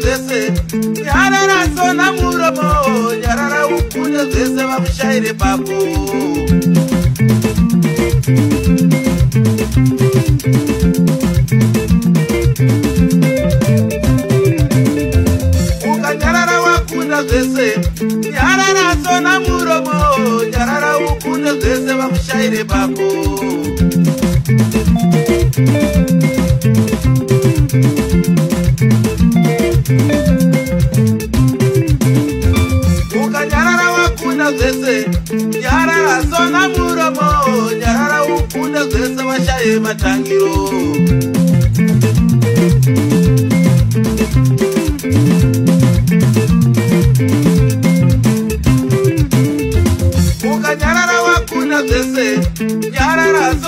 zvese nyarara sona muromo nyarara ukunde zvese vamushayire babu ukanyarara wakunda zvese nyarara sona muromo nyarara ukunde zvese vamushayire babu ukunda zvese nyarara sona muromo nyarara ukunda zvese vashaye matangiro ukanyarara wakunda zvese nyarara